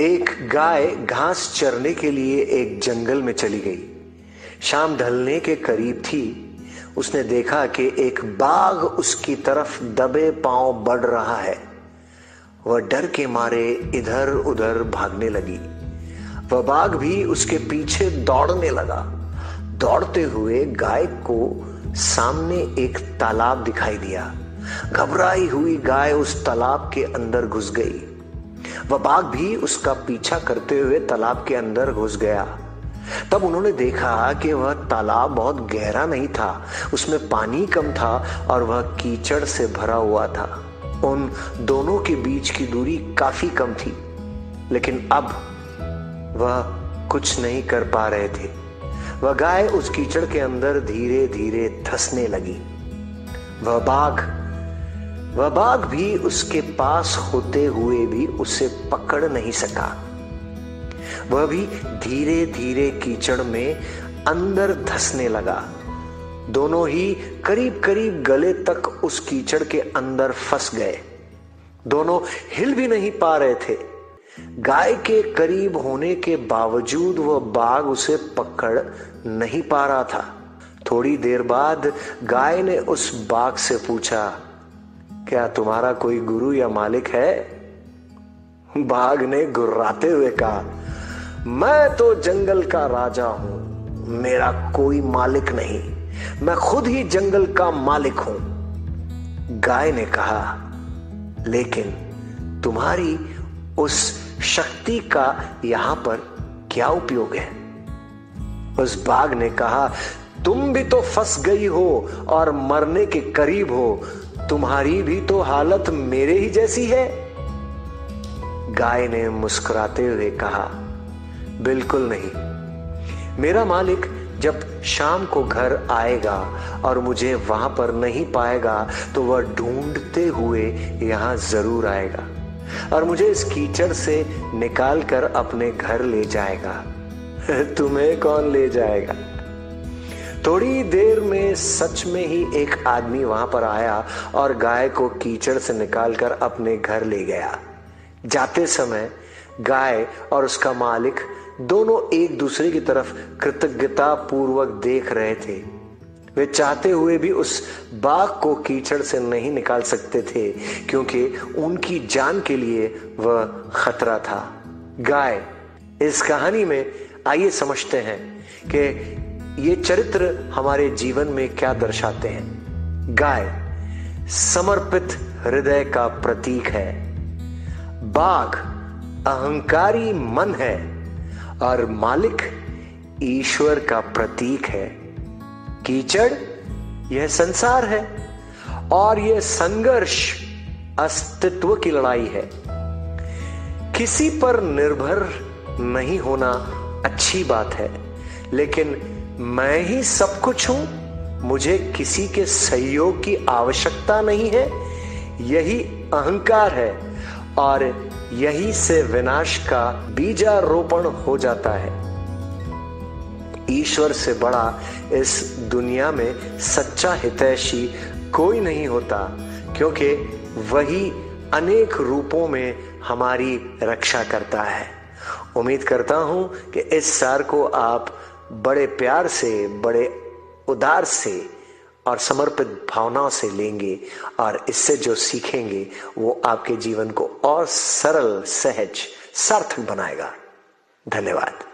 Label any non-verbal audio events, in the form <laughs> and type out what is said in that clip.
एक गाय घास चरने के लिए एक जंगल में चली गई। शाम ढलने के करीब थी। उसने देखा कि एक बाघ उसकी तरफ़ दबे पाँव बढ़ रहा है। वह डर के मारे इधर उधर भागने लगी। वह बाघ भी उसके पीछे दौड़ने लगा। दौड़ते हुए गाय को सामने एक तालाब दिखाई दिया। घबराई हुई गाय उस तालाब के अंदर घुस गई। वह बाघ भी उसका पीछा करते हुए तालाब के अंदर घुस गया। तब उन्होंने देखा कि वह तालाब बहुत गहरा नहीं था, उसमें पानी कम था और वह कीचड़ से भरा हुआ था। उन दोनों के बीच की दूरी काफ़ी कम थी, लेकिन अब वह कुछ नहीं कर पा रहे थे। वह गाय उस कीचड़ के अंदर धीरे धीरे धसने लगी। वह बाघ वह बाघ भी उसके पास होते हुए भी उसे पकड़ नहीं सका। वह भी धीरे धीरे कीचड़ में अंदर धसने लगा। दोनों ही करीब करीब गले तक उस कीचड़ के अंदर फंस गए। दोनों हिल भी नहीं पा रहे थे। गाय के करीब होने के बावजूद वह बाघ उसे पकड़ नहीं पा रहा था। थोड़ी देर बाद गाय ने उस बाघ से पूछा क्या तुम्हारा कोई गुरु या मालिक है? बाघ ने गुर्राते हुए कहा, मैं तो जंगल का राजा हूँ, मेरा कोई मालिक नहीं, मैं खुद ही जंगल का मालिक हूँ। गाय ने कहा, लेकिन तुम्हारी उस शक्ति का यहाँ पर क्या उपयोग है? उस बाघ ने कहा, तुम भी तो फंस गई हो और मरने के करीब हो तुम्हारी भी तो हालत मेरे ही जैसी है। गाय ने मुस्कुराते हुए कहा, बिल्कुल नहीं। मेरा मालिक जब शाम को घर आएगा और मुझे वहाँ पर नहीं पाएगा तो वह ढूंढते हुए यहाँ ज़रूर आएगा और मुझे इस कीचड़ से निकाल कर अपने घर ले जाएगा। <laughs> तुम्हें कौन ले जाएगा? थोड़ी देर में सच में ही एक आदमी वहाँ पर आया और गाय को कीचड़ से निकालकर अपने घर ले गया। जाते समय गाय और उसका मालिक दोनों एक दूसरे की तरफ़ कृतज्ञता पूर्वक देख रहे थे। वे चाहते हुए भी उस बाघ को कीचड़ से नहीं निकाल सकते थे, क्योंकि उनकी जान के लिए वह खतरा था। गाय, इस कहानी में आइए समझते हैं कि ये चरित्र हमारे जीवन में क्या दर्शाते हैं? गाय, समर्पित हृदय का प्रतीक है। बाघ, अहंकारी मन है और मालिक ईश्वर का प्रतीक है। कीचड़, यह संसार है और यह संघर्ष अस्तित्व की लड़ाई है। किसी पर निर्भर नहीं होना अच्छी बात है, लेकिन मैं ही सब कुछ हूँ। मुझे किसी के सहयोग की आवश्यकता नहीं है। यही अहंकार है और यही से विनाश का बीजारोपण हो जाता है। ईश्वर से बड़ा इस दुनिया में सच्चा हितैषी कोई नहीं होता, क्योंकि वही अनेक रूपों में हमारी रक्षा करता है। उम्मीद करता हूँ कि इस सार को आप बड़े प्यार से, बड़े उदार से और समर्पित भावनाओं से लेंगे और इससे जो सीखेंगे, वो आपके जीवन को और सरल, सहज, सार्थक बनाएगा। धन्यवाद।